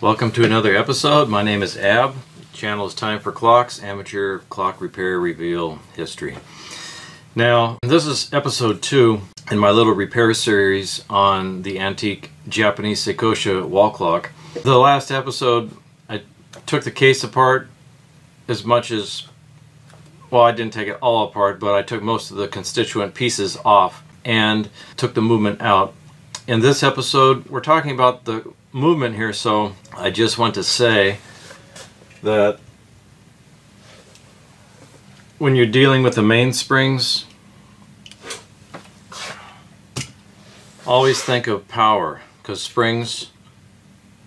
Welcome to another episode. My name is Ab. Channel is Time for Clocks, amateur clock repair reveal history. Now, this is episode two in my little repair series on the antique Japanese Seikosha wall clock. The last episode, I took the case apart as much as, well, I didn't take it all apart, but I took most of the constituent pieces off and took the movement out. In this episode, we're talking about the movement here, so I just want to say that when you're dealing with the mainsprings, always think of power because springs,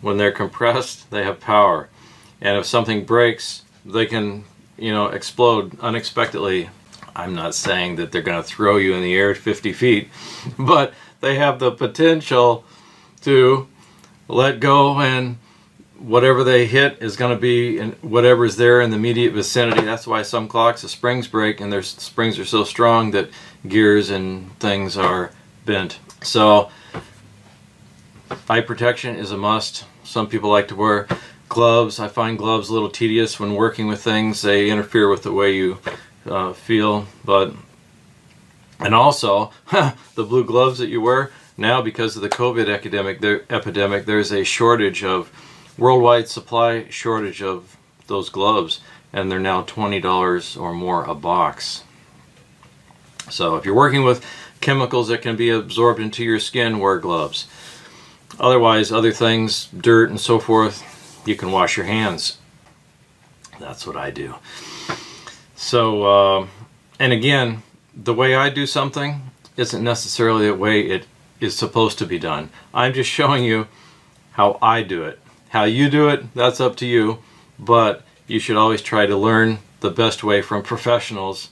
when they're compressed, they have power. And if something breaks, they can, you know, explode unexpectedly. I'm not saying that they're going to throw you in the air 50 feet, but they have the potential to let go and whatever they hit is going to be in whatever is there in the immediate vicinity. That's why some clocks, the springs break and their springs are so strong that gears and things are bent. So eye protection is a must. Some people like to wear gloves. I find gloves a little tedious when working with things. They interfere with the way you uh, feel. But and also the blue gloves that you wear now because of the COVID epidemic, there, epidemic, there's a shortage of worldwide supply shortage of those gloves, and they're now twenty dollars or more a box. So if you're working with chemicals that can be absorbed into your skin, wear gloves. Otherwise, other things, dirt and so forth, you can wash your hands. That's what I do. So, uh, and again, the way I do something isn't necessarily the way it is supposed to be done. I'm just showing you how I do it. How you do it, that's up to you, but you should always try to learn the best way from professionals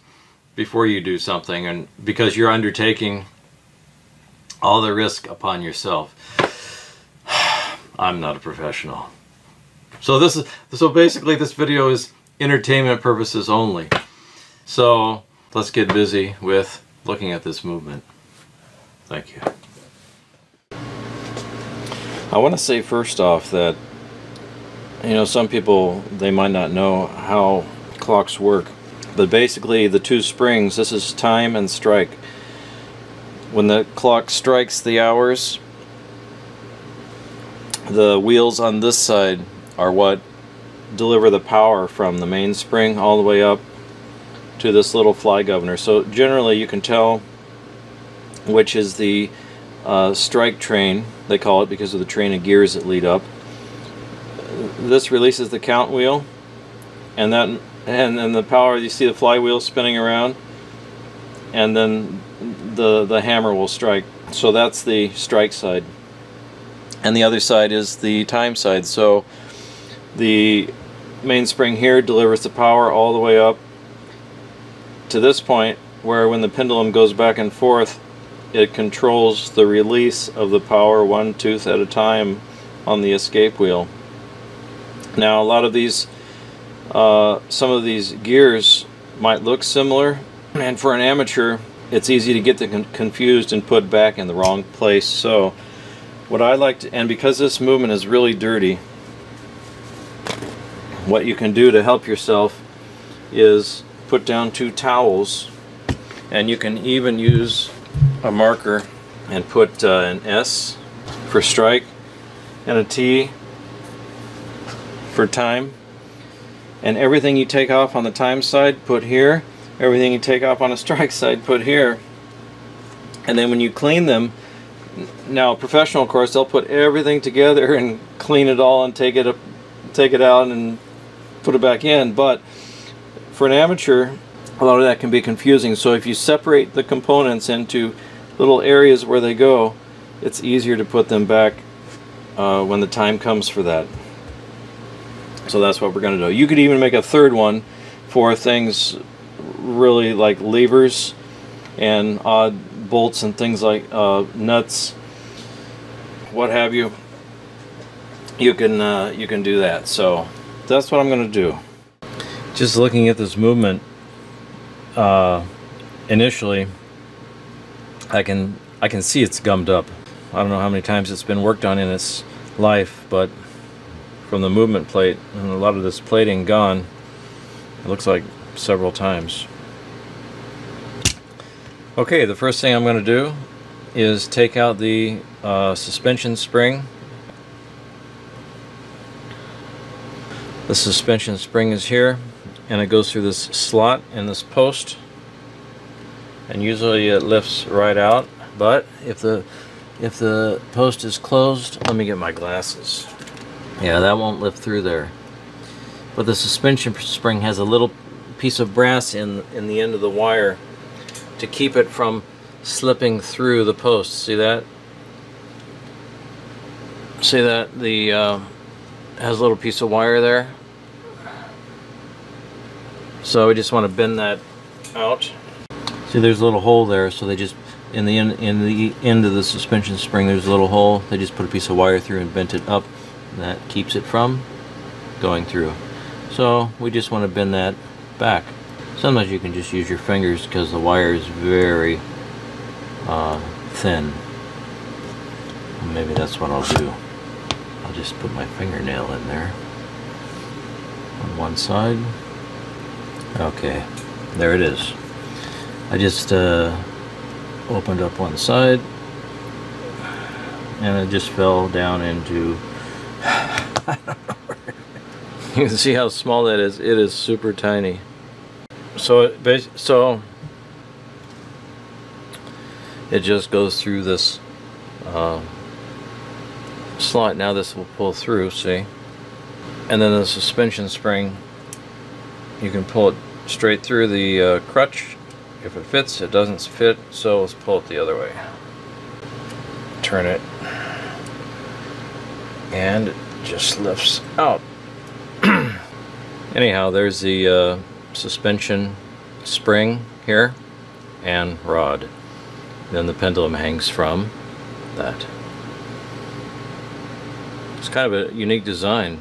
before you do something and because you're undertaking all the risk upon yourself. I'm not a professional. So this is so basically this video is entertainment purposes only. So let's get busy with looking at this movement. Thank you. I want to say first off that you know some people they might not know how clocks work but basically the two springs this is time and strike. When the clock strikes the hours the wheels on this side are what deliver the power from the mainspring all the way up to this little fly governor. So generally you can tell which is the uh, strike train, they call it because of the train of gears that lead up. This releases the count wheel, and that and then the power you see the flywheel spinning around, and then the the hammer will strike. So that's the strike side, and the other side is the time side. So the mainspring here delivers the power all the way up to this point where when the pendulum goes back and forth it controls the release of the power one tooth at a time on the escape wheel. Now a lot of these, uh, some of these gears might look similar and for an amateur it's easy to get them confused and put back in the wrong place. So what I like to, and because this movement is really dirty, what you can do to help yourself is put down two towels and you can even use a marker and put uh, an S for strike and a T for time. And everything you take off on the time side put here. Everything you take off on a strike side put here. And then when you clean them now professional of course they'll put everything together and clean it all and take it up take it out and put it back in. But for an amateur a lot of that can be confusing so if you separate the components into little areas where they go, it's easier to put them back uh, when the time comes for that. So that's what we're going to do. You could even make a third one for things really like levers and odd bolts and things like uh, nuts, what have you. You can uh, you can do that. So that's what I'm going to do. Just looking at this movement uh, initially I can I can see it's gummed up. I don't know how many times it's been worked on in its life, but from the movement plate and a lot of this plating gone, it looks like several times. Okay, the first thing I'm going to do is take out the uh, suspension spring. The suspension spring is here and it goes through this slot in this post. And usually it lifts right out but if the if the post is closed let me get my glasses. Yeah that won't lift through there. But the suspension spring has a little piece of brass in in the end of the wire to keep it from slipping through the post. See that? See that? The uh, has a little piece of wire there so we just want to bend that out. See there's a little hole there so they just in the end in the end of the suspension spring there's a little hole. They just put a piece of wire through and bent it up. That keeps it from going through. So we just want to bend that back. Sometimes you can just use your fingers because the wire is very uh, thin. Maybe that's what I'll do. I'll just put my fingernail in there on one side okay there it is. I just uh, opened up one side and it just fell down into you can see how small that is. It is super tiny. So it so it just goes through this uh, slot. Now this will pull through see? And then the suspension spring you can pull it straight through the uh, crutch. If it fits it doesn't fit so let's pull it the other way. Turn it. And it just lifts out. Anyhow there's the uh, suspension spring here and rod. Then the pendulum hangs from that. It's kind of a unique design.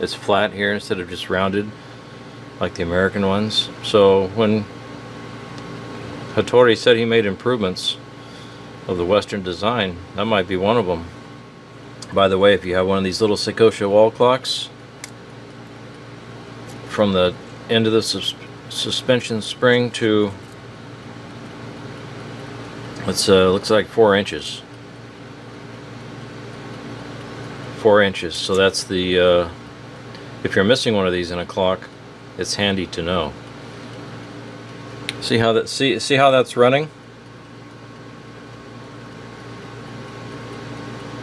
It's flat here instead of just rounded like the American ones. So when Hattori said he made improvements of the Western design that might be one of them. By the way if you have one of these little Seikosha wall clocks from the end of the sus suspension spring to it's uh, looks like four inches. Four inches. So that's the uh, if you're missing one of these in a clock it's handy to know see how that see see how that's running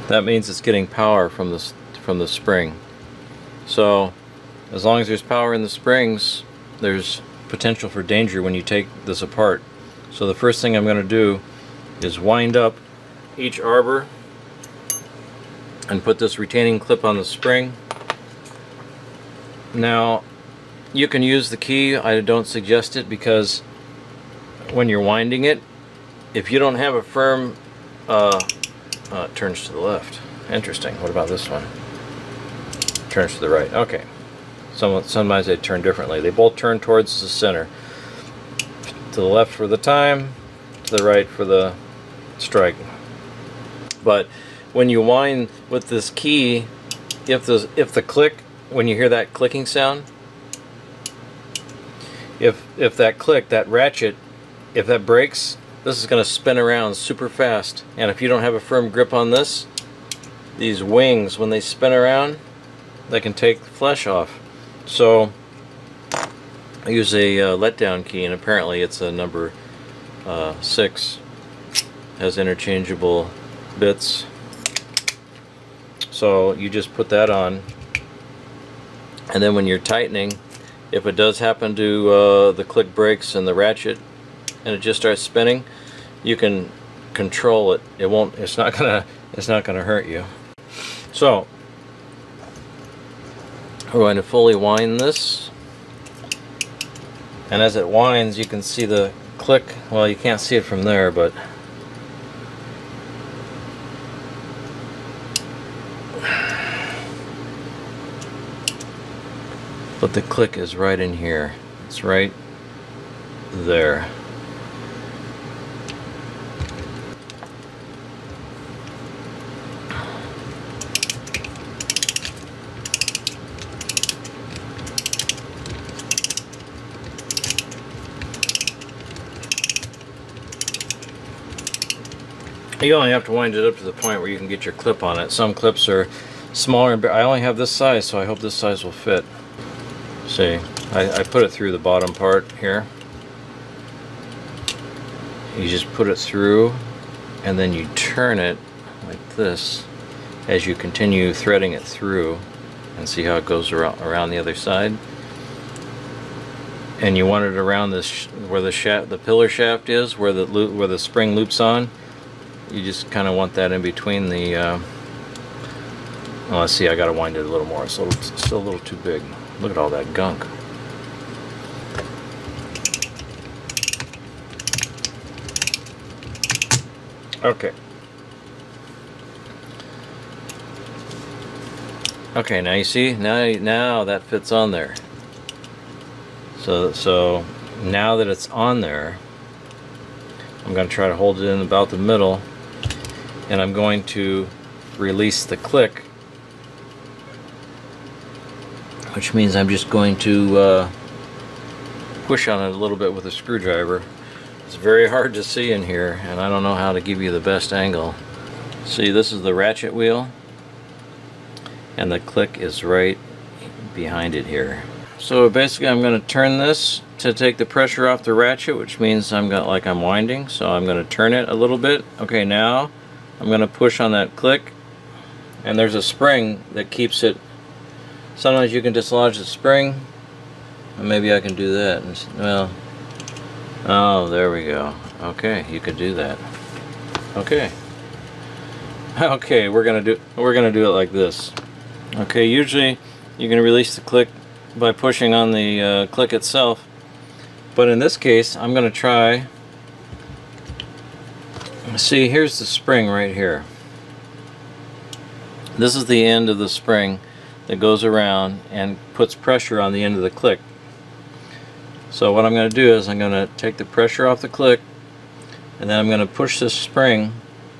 that means it's getting power from the from the spring so as long as there's power in the springs there's potential for danger when you take this apart. So the first thing I'm going to do is wind up each arbor and put this retaining clip on the spring. Now you can use the key, I don't suggest it because when you're winding it, if you don't have a firm, uh, uh, it turns to the left. Interesting, what about this one? Turns to the right, okay. Some, sometimes they turn differently. They both turn towards the center. To the left for the time, to the right for the strike. But when you wind with this key, if the if the click, when you hear that clicking sound, if if that click, that ratchet, if that breaks, this is going to spin around super fast. And if you don't have a firm grip on this, these wings, when they spin around, they can take the flesh off. So I use a uh, letdown key and apparently it's a number uh, 6 has interchangeable bits so you just put that on and then when you're tightening if it does happen to uh, the click breaks and the ratchet and it just starts spinning you can control it it won't it's not gonna it's not gonna hurt you so we're going to fully wind this. And as it winds, you can see the click. Well, you can't see it from there, but But the click is right in here. It's right there. You only have to wind it up to the point where you can get your clip on it. Some clips are smaller. I only have this size, so I hope this size will fit. See, I, I put it through the bottom part here. You just put it through and then you turn it like this as you continue threading it through and see how it goes around, around the other side. And you want it around this where the shaft the pillar shaft is where the loop where the spring loops on. You just kind of want that in between the uh, oh, let's see I gotta wind it a little more. Little, it's still a little too big look at all that gunk. Okay. Okay now you see? Now now that fits on there. So, so now that it's on there, I'm going to try to hold it in about the middle and I'm going to release the click which means I'm just going to uh, push on it a little bit with a screwdriver. It's very hard to see in here and I don't know how to give you the best angle. See this is the ratchet wheel and the click is right behind it here. So basically I'm going to turn this to take the pressure off the ratchet which means I'm got like I'm winding so I'm going to turn it a little bit okay now I'm going to push on that click and there's a spring that keeps it sometimes you can dislodge the spring maybe I can do that well oh there we go okay you could do that okay okay we're gonna do we're gonna do it like this okay usually you can release the click by pushing on the uh, click itself. But in this case, I'm to try, see here's the spring right here. This is the end of the spring that goes around and puts pressure on the end of the click. So what I'm going to do is I'm going to take the pressure off the click and then I'm going to push this spring.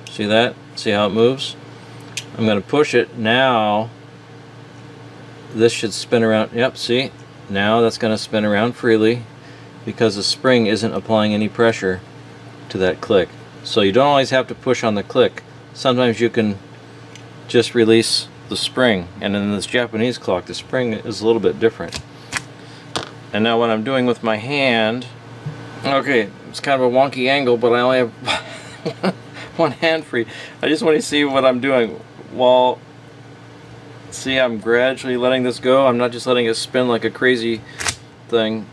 See that? See how it moves? I'm going to push it. Now this should spin around yep see now that's going to spin around freely because the spring isn't applying any pressure to that click so you don't always have to push on the click sometimes you can just release the spring and in this Japanese clock the spring is a little bit different and now what I'm doing with my hand okay it's kind of a wonky angle but I only have one hand free I just want to see what I'm doing while See, I'm gradually letting this go. I'm not just letting it spin like a crazy thing.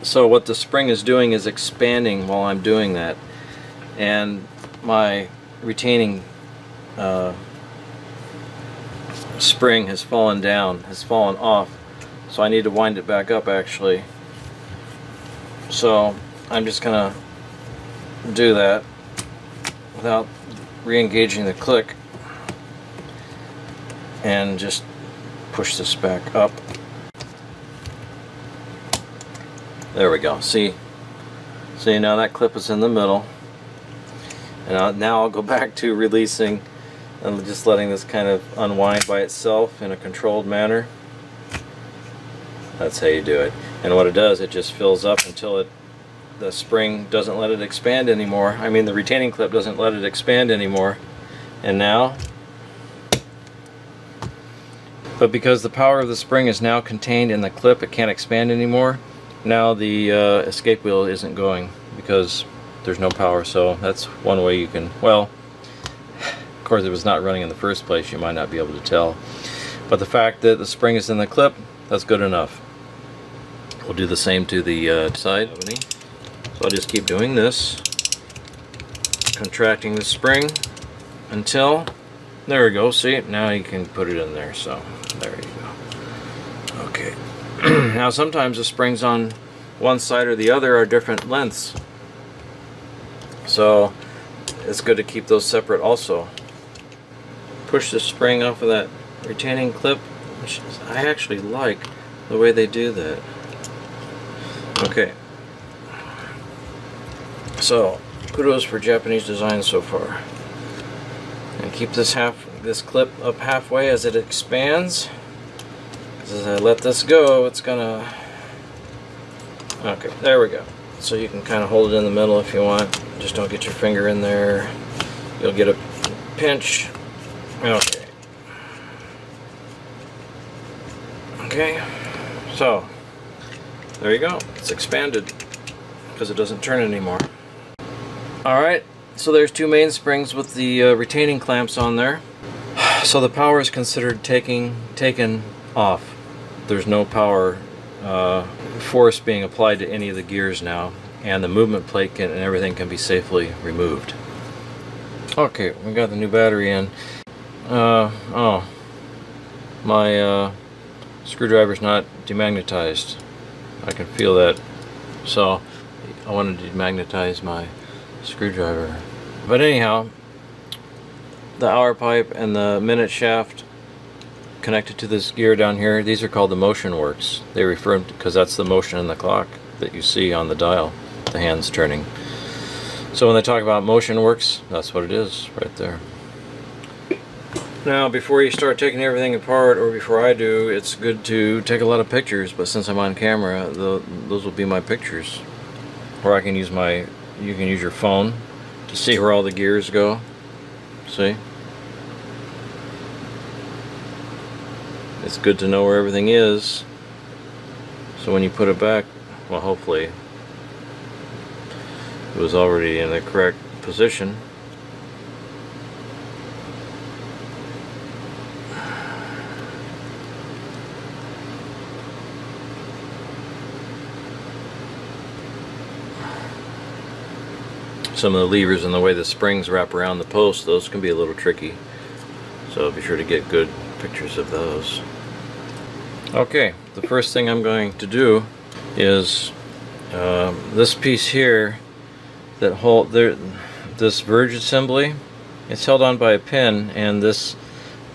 So what the spring is doing is expanding while I'm doing that. And my retaining uh, spring has fallen down, has fallen off. So I need to wind it back up actually. So I'm just to do that without re-engaging the click and just push this back up. There we go. See? See, now that clip is in the middle. And now I'll go back to releasing and just letting this kind of unwind by itself in a controlled manner. That's how you do it. And what it does, it just fills up until it the spring doesn't let it expand anymore. I mean the retaining clip doesn't let it expand anymore. And now but because the power of the spring is now contained in the clip, it can't expand anymore. Now the uh, escape wheel isn't going because there's no power. So that's one way you can, well, course if it's not running in the first place, you might not be able to tell. But the fact that the spring is in the clip, that's good enough. We'll do the same to the uh, side. So I'll just keep doing this, contracting the spring until, there we go, see, now you can put it in there. So there you go. Okay. now sometimes the springs on one side or the other are different lengths. So it's good to keep those separate also. Push the spring off of that retaining clip, which is, I actually like the way they do that. Okay. So, kudos for Japanese design so far. And keep this half this clip up halfway as it expands. As I let this go, it's gonna... Okay, there we go. So you can kind of hold it in the middle if you want. Just don't get your finger in there. You'll get a pinch. Okay. Okay. So, there you go. It's expanded because it doesn't turn anymore. Alright, so there's two mainsprings with the uh, retaining clamps on there. So the power is considered taking taken off. There's no power uh, force being applied to any of the gears now and the movement plate can, and everything can be safely removed. Okay, we got the new battery in. Uh, oh, my uh, screwdriver's not demagnetized. I can feel that. So I wanted to demagnetize my screwdriver. But anyhow, the hour pipe and the minute shaft connected to this gear down here, these are called the motion works. They refer to because that's the motion in the clock that you see on the dial, the hands turning. So when they talk about motion works, that's what it is right there. Now before you start taking everything apart, or before I do, it's good to take a lot of pictures, but since I'm on camera, the, those will be my pictures. Or I can use my, you can use your phone to see where all the gears go. See? It's good to know where everything is. So when you put it back, well hopefully it was already in the correct position. Some of the levers and the way the springs wrap around the post, those can be a little tricky. So be sure to get good pictures of those. Okay, the first thing I'm going to do is uh, this piece here that hold there, this verge assembly, it's held on by a pin, and this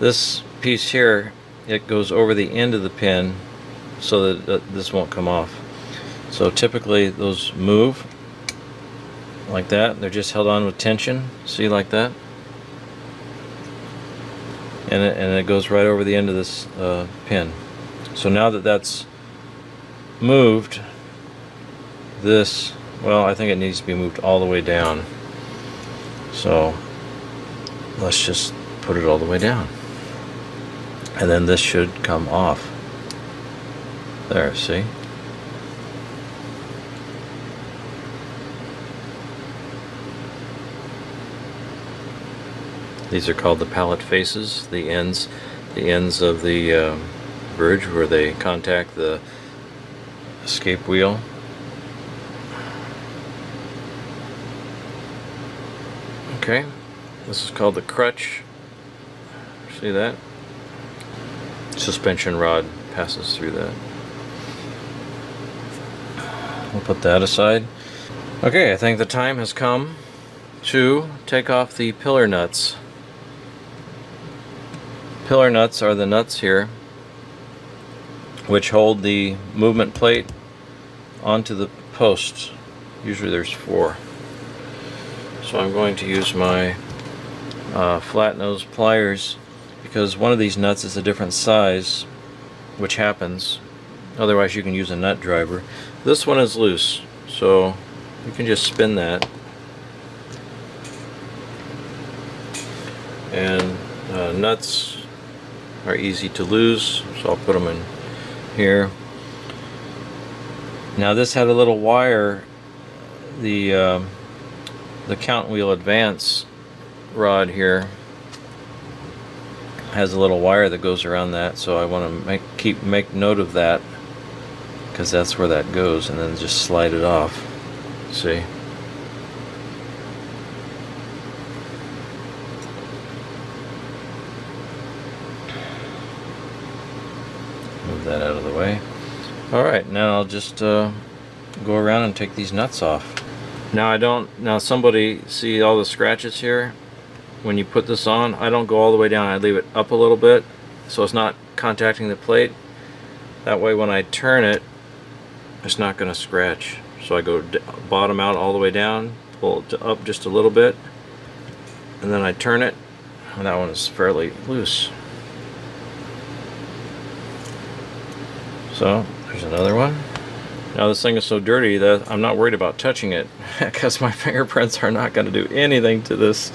this piece here, it goes over the end of the pin so that, that this won't come off. So typically those move like that. They're just held on with tension. See, like that. And it, and it goes right over the end of this uh, pin. So now that that's moved, this, well, I think it needs to be moved all the way down. So let's just put it all the way down. And then this should come off. There, see? These are called the pallet faces, the ends, the ends of the uh, bridge where they contact the escape wheel. Okay, this is called the crutch. See that? Suspension rod passes through that. We'll put that aside. Okay, I think the time has come to take off the pillar nuts pillar nuts are the nuts here which hold the movement plate onto the posts. Usually there's four. So I'm going to use my uh, flat nose pliers because one of these nuts is a different size which happens otherwise you can use a nut driver this one is loose so you can just spin that and uh, nuts are easy to lose so I'll put them in here. Now this had a little wire the uh, the count wheel advance rod here has a little wire that goes around that so I want to make keep make note of that because that's where that goes and then just slide it off. See that out of the way. Alright, now I'll just uh, go around and take these nuts off. Now I don't, now somebody see all the scratches here? When you put this on, I don't go all the way down, I leave it up a little bit so it's not contacting the plate. That way when I turn it, it's not going to scratch. So I go bottom out all the way down, pull it up just a little bit, and then I turn it, and that one is fairly loose. So there's another one. Now this thing is so dirty that I'm not worried about touching it because my fingerprints are not going to do anything to this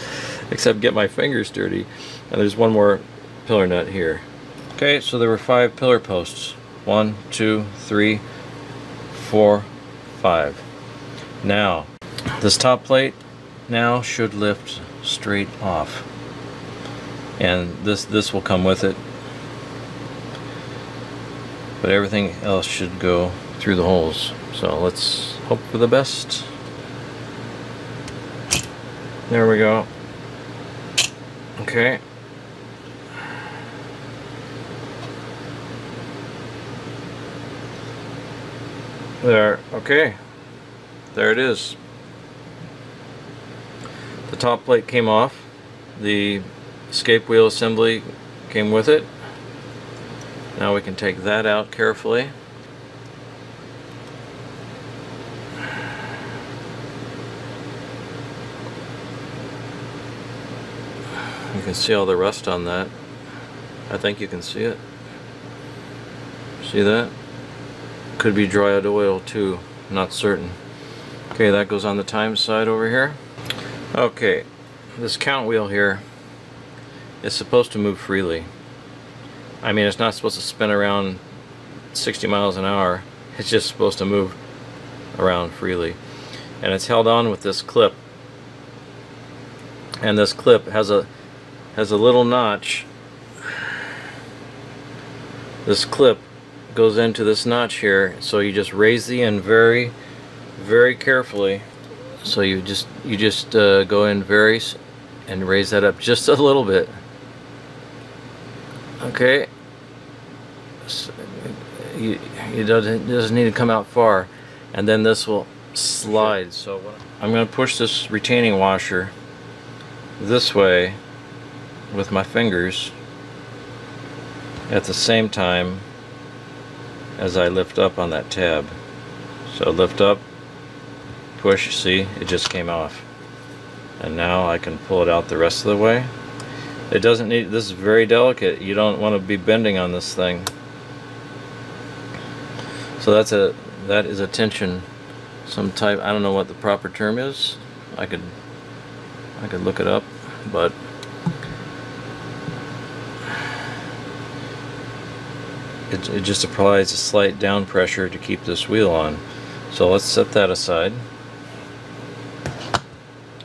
except get my fingers dirty. And there's one more pillar nut here. Okay, so there were five pillar posts. One, two, three, four, five. Now, this top plate now should lift straight off. And this, this will come with it. But everything else should go through the holes. So let's hope for the best. There we go. Okay. There, okay. There it is. The top plate came off. The escape wheel assembly came with it. Now we can take that out carefully. You can see all the rust on that. I think you can see it. See that? Could be dried oil too, not certain. Okay, that goes on the time side over here. Okay, this count wheel here is supposed to move freely. I mean, it's not supposed to spin around 60 miles an hour. It's just supposed to move around freely. And it's held on with this clip. And this clip has a has a little notch. This clip goes into this notch here, so you just raise the end very, very carefully. So you just you just uh, go in very and raise that up just a little bit. Okay. So you, it doesn't it doesn't need to come out far, and then this will slide. So I'm going to push this retaining washer this way with my fingers at the same time as I lift up on that tab. So lift up, push, see, it just came off. And now I can pull it out the rest of the way. It doesn't need, this is very delicate. You don't want to be bending on this thing. So that's a, that is a tension, some type, I don't know what the proper term is. I could, I could look it up, but it, it just applies a slight down pressure to keep this wheel on. So let's set that aside.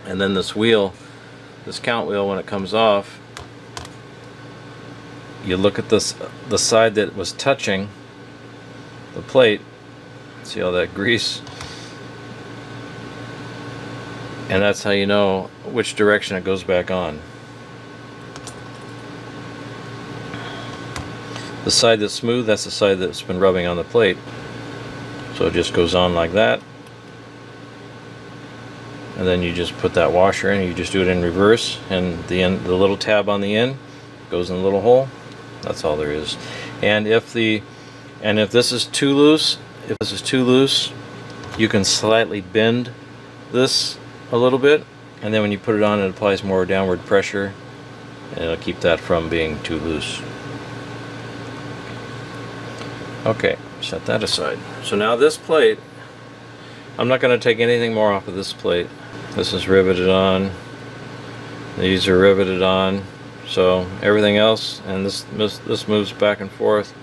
And then this wheel, this count wheel, when it comes off, you look at this the side that was touching the plate. See all that grease? And that's how you know which direction it goes back on. The side that's smooth, that's the side that's been rubbing on the plate. So it just goes on like that. And then you just put that washer in, you just do it in reverse, and the end, the little tab on the end goes in the little hole. That's all there is. And if the and if this is too loose, if this is too loose, you can slightly bend this a little bit, and then when you put it on, it applies more downward pressure, and it'll keep that from being too loose. Okay, set that aside. So now this plate, I'm not going to take anything more off of this plate. This is riveted on. These are riveted on. So everything else, and this this moves back and forth.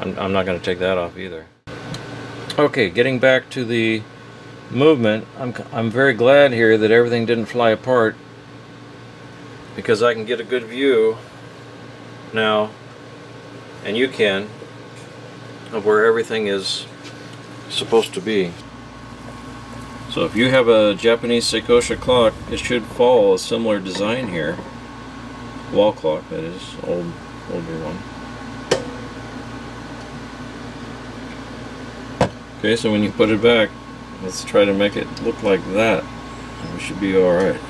I'm, I'm not going to take that off either. Okay, getting back to the movement, I'm, I'm very glad here that everything didn't fly apart because I can get a good view now, and you can, of where everything is supposed to be. So if you have a Japanese Seikosha clock, it should follow a similar design here. Wall clock, that is, old, older one. Okay, so when you put it back, let's try to make it look like that. We should be alright.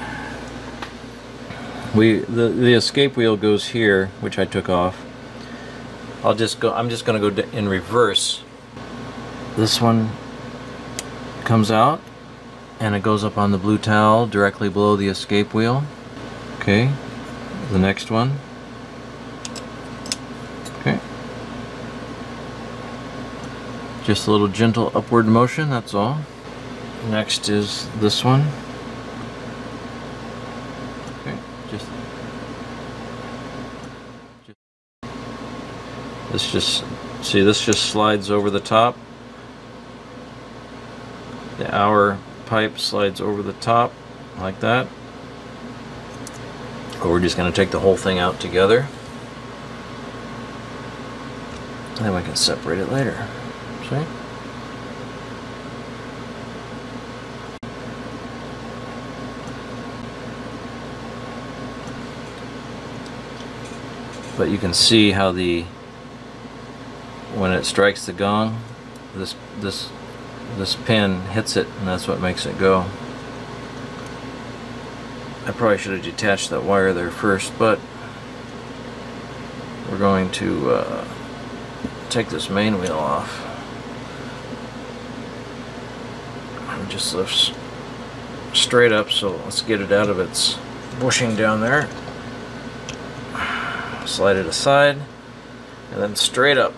We the, the escape wheel goes here, which I took off. I'll just go, I'm just going to go in reverse. This one comes out and it goes up on the blue towel directly below the escape wheel. Okay, the next one. Just a little gentle upward motion, that's all. Next is this one. Okay, just, just this just see this just slides over the top. The hour pipe slides over the top like that. But we're just going to take the whole thing out together. And then we can separate it later. But you can see how the when it strikes the gong, this this this pin hits it and that's what makes it go. I probably should have detached that wire there first, but we're going to uh, take this main wheel off. And just lifts straight up, so let's get it out of its bushing down there. Slide it aside, and then straight up.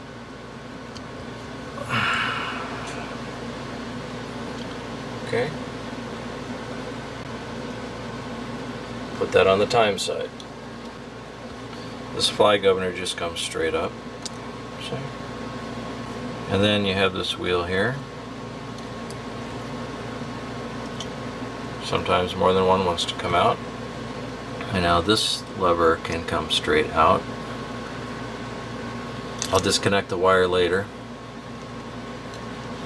Okay. Put that on the time side. This fly governor just comes straight up. And then you have this wheel here. Sometimes more than one wants to come out. And now this lever can come straight out. I'll disconnect the wire later.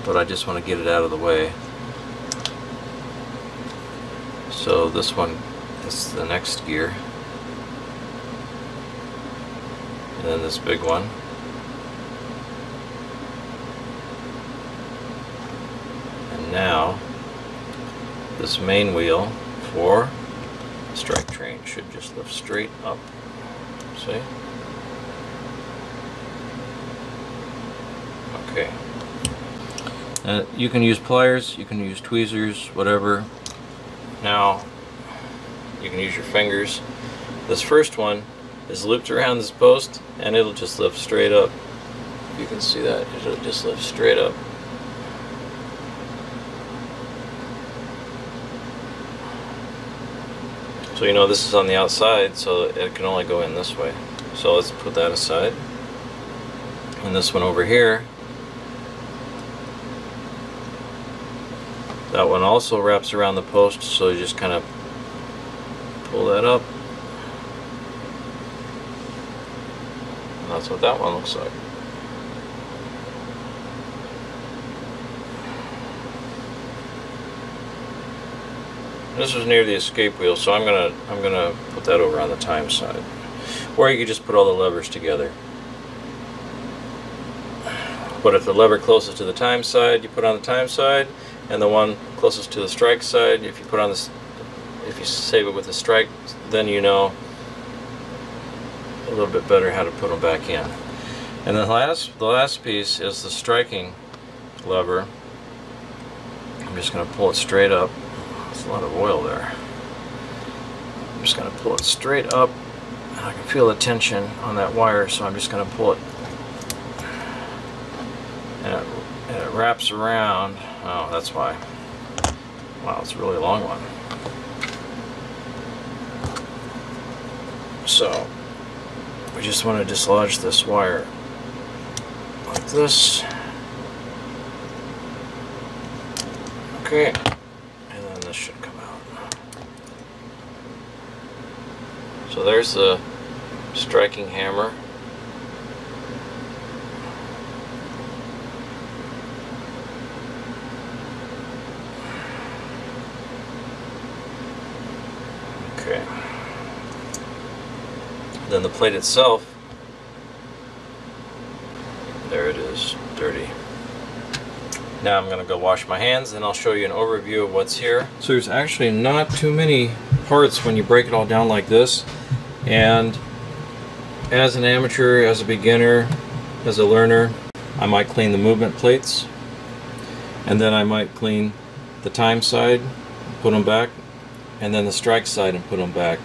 But I just want to get it out of the way. So this one is the next gear. And then this big one. And now this main wheel for strike train should just lift straight up. See? Okay. Uh, you can use pliers, you can use tweezers, whatever. Now, you can use your fingers. This first one is looped around this post and it'll just lift straight up. You can see that, it'll just lift straight up. So you know this is on the outside so it can only go in this way. So let's put that aside. And this one over here That one also wraps around the post, so you just kind of pull that up. And that's what that one looks like. This is near the escape wheel, so I'm gonna I'm gonna put that over on the time side. Or you could just put all the levers together. But if the lever closest to the time side, you put on the time side and the one closest to the strike side if you put on this if you save it with a strike then you know a little bit better how to put them back in and the last the last piece is the striking lever I'm just going to pull it straight up a lot of oil there I'm just going to pull it straight up I can feel the tension on that wire so I'm just going to pull it and it, and it wraps around Oh, that's why. Wow, it's a really long one. So, we just want to dislodge this wire like this. Okay, and then this should come out. So there's the striking hammer. Okay. Then the plate itself, there it is, dirty. Now I'm going to go wash my hands and I'll show you an overview of what's here. So there's actually not too many parts when you break it all down like this. And as an amateur, as a beginner, as a learner, I might clean the movement plates. And then I might clean the time side, put them back, and then the strike side and put them back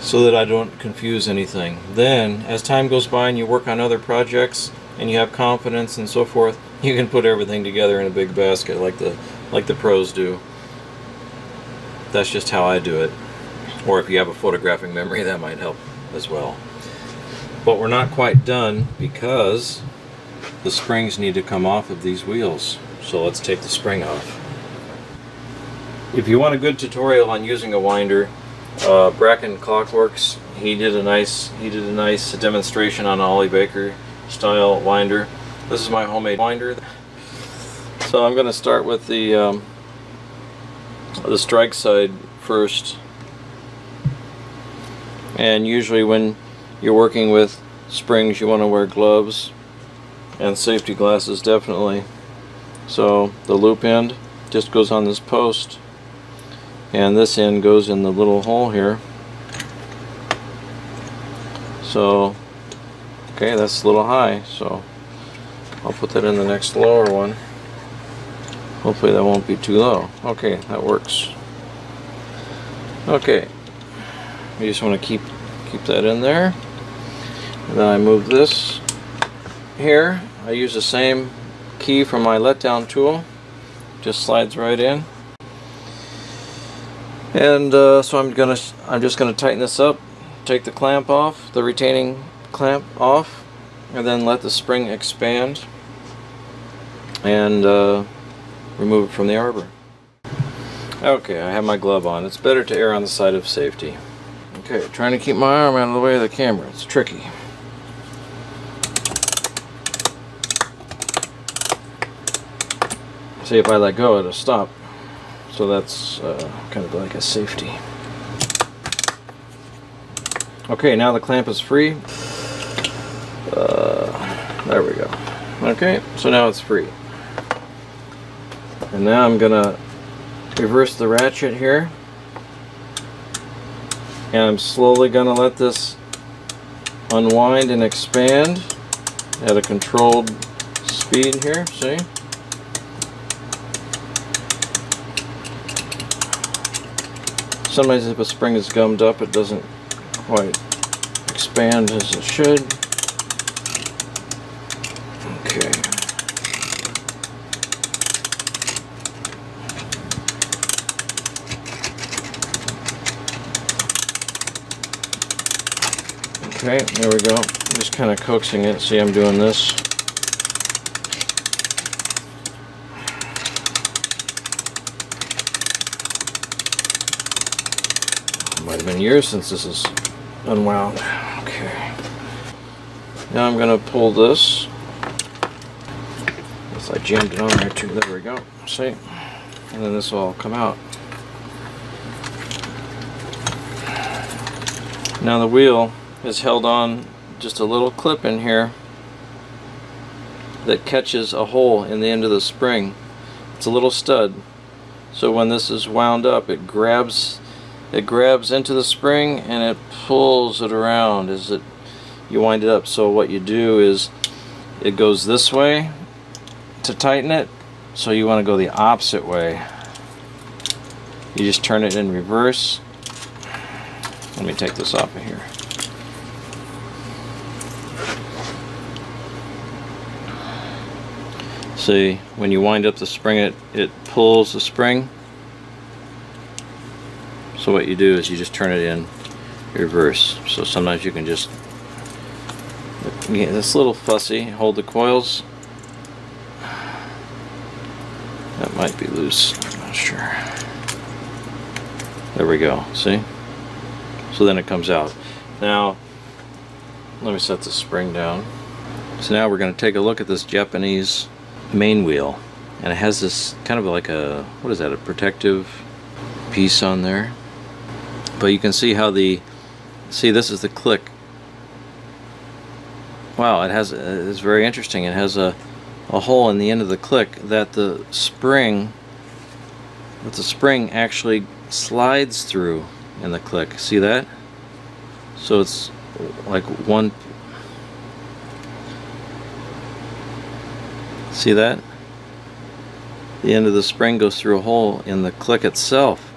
so that I don't confuse anything. Then, as time goes by and you work on other projects and you have confidence and so forth, you can put everything together in a big basket like the like the pros do. That's just how I do it. Or if you have a photographic memory, that might help as well. But we're not quite done because the springs need to come off of these wheels. So let's take the spring off. If you want a good tutorial on using a winder, uh, Bracken Clockworks, he did a nice he did a nice demonstration on Ollie Baker style winder. This is my homemade winder. So I'm going to start with the um, the strike side first. And usually when you're working with springs you want to wear gloves and safety glasses definitely. So the loop end just goes on this post and this end goes in the little hole here. So okay that's a little high so I'll put that in the next lower one. Hopefully that won't be too low. Okay, that works. Okay, you just want to keep keep that in there. And then I move this here. I use the same key from my letdown tool. Just slides right in. And uh, so I'm gonna I'm just gonna tighten this up, take the clamp off, the retaining clamp off, and then let the spring expand and uh, remove it from the arbor. Okay, I have my glove on. It's better to err on the side of safety. Okay, trying to keep my arm out of the way of the camera. It's tricky. See, if I let go, it'll stop. So that's uh, kind of like a safety. Okay, now the clamp is free. Uh, there we go. Okay, so now it's free. And now I'm gonna reverse the ratchet here. And I'm slowly gonna let this unwind and expand at a controlled speed here, see? Sometimes if a spring is gummed up it doesn't quite expand as it should. Okay, there we go. Just kind of coaxing it. See, I'm doing this. Might have been years since this is unwound. Okay. Now I'm going to pull this. Guess I jammed it on there too. There we go. See? And then this will all come out. Now the wheel is held on just a little clip in here that catches a hole in the end of the spring. It's a little stud. So when this is wound up, it grabs it grabs into the spring and it pulls it around as it you wind it up. So what you do is it goes this way to tighten it. So you want to go the opposite way. You just turn it in reverse. Let me take this off of here. See, when you wind up the spring, it, it pulls the spring. So what you do is you just turn it in reverse. So sometimes you can just, yeah, this little fussy, hold the coils. That might be loose, I'm not sure. There we go, see? So then it comes out. Now, let me set the spring down. So now we're going to take a look at this Japanese main wheel and it has this kind of like a what is that a protective piece on there? But you can see how the see this is the click. Wow it has uh, it's very interesting. It has a a hole in the end of the click that the spring that the spring actually slides through in the click. See that? So it's like one See that? The end of the spring goes through a hole in the click itself.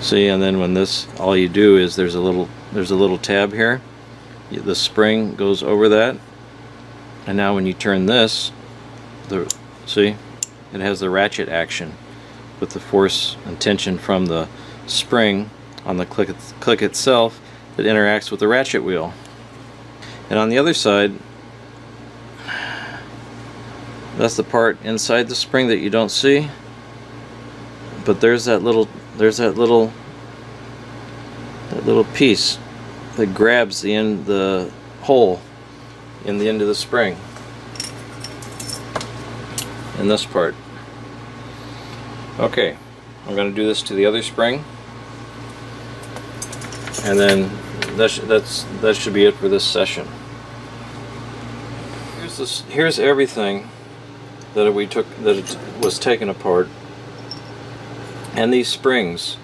See, and then when this, all you do is there's a little, there's a little tab here. The spring goes over that. And now when you turn this, the, See? It has the ratchet action with the force and tension from the spring on the click, click itself that interacts with the ratchet wheel. And on the other side, that's the part inside the spring that you don't see. But there's that little, there's that little, that little piece that grabs the end, the hole in the end of the spring. In this part. Okay, I'm going to do this to the other spring. And then that's, that's, that should be it for this session. Here's, this, here's everything that we took that it was taken apart. And these springs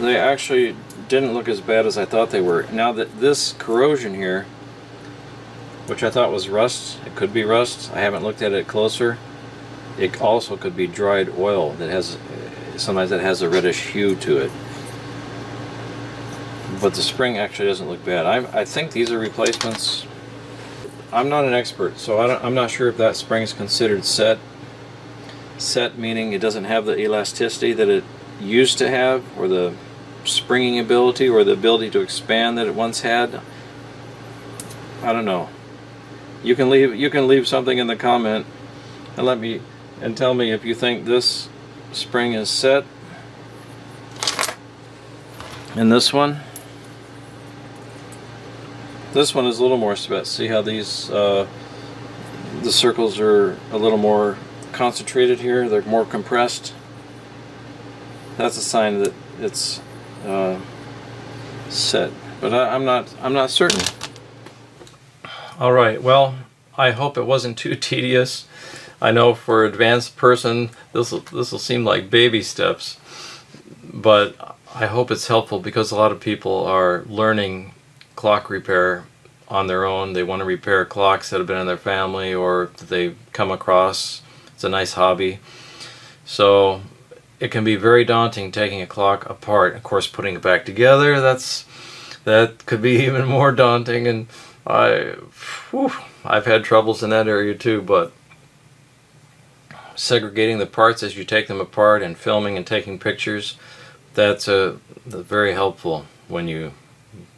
they actually didn't look as bad as I thought they were. Now that this corrosion here which I thought was rust it could be rust I haven't looked at it closer it also could be dried oil that has sometimes it has a reddish hue to it. But the spring actually doesn't look bad. I, I think these are replacements I'm not an expert, so I am not sure if that spring is considered set. Set meaning it doesn't have the elasticity that it used to have, or the springing ability, or the ability to expand that it once had. I don't know. You can leave you can leave something in the comment and let me and tell me if you think this spring is set. And this one this one is a little more set. See how these uh, the circles are a little more concentrated here. They're more compressed. That's a sign that it's uh, set. But I, I'm not. I'm not certain. All right. Well, I hope it wasn't too tedious. I know for advanced person, this this will seem like baby steps, but I hope it's helpful because a lot of people are learning clock repair on their own. They want to repair clocks that have been in their family or that they've come across. It's a nice hobby. So it can be very daunting taking a clock apart. Of course, putting it back together, that's that could be even more daunting. And I, whew, I've had troubles in that area too. But segregating the parts as you take them apart and filming and taking pictures, that's a very helpful when you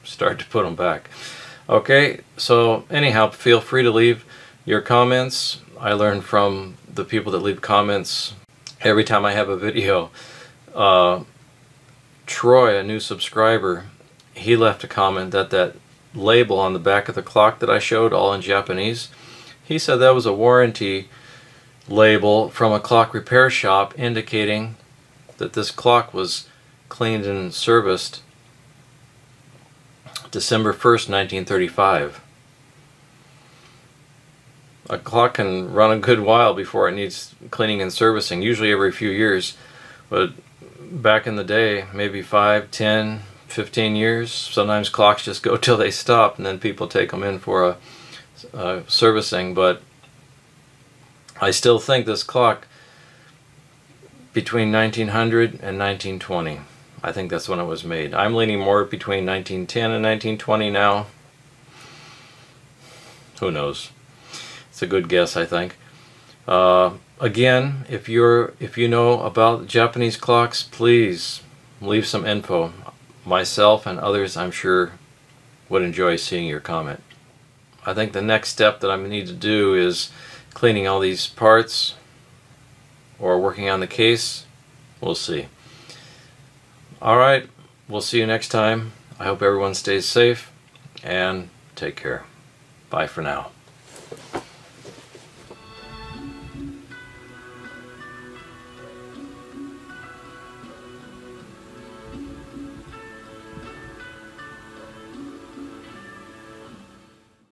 start to put them back. Okay, so anyhow, feel free to leave your comments. I learn from the people that leave comments every time I have a video. Uh, Troy, a new subscriber, he left a comment that that label on the back of the clock that I showed, all in Japanese, he said that was a warranty label from a clock repair shop indicating that this clock was cleaned and serviced December 1st, 1935. A clock can run a good while before it needs cleaning and servicing, usually every few years. But back in the day, maybe 5, 10, 15 years, sometimes clocks just go till they stop and then people take them in for a, a servicing. But I still think this clock between 1900 and 1920. I think that's when it was made. I'm leaning more between 1910 and 1920 now. Who knows? It's a good guess, I think. Uh, again, if you're if you know about Japanese clocks, please leave some info. Myself and others, I'm sure, would enjoy seeing your comment. I think the next step that I need to do is cleaning all these parts or working on the case. We'll see. Alright, we'll see you next time. I hope everyone stays safe and take care. Bye for now.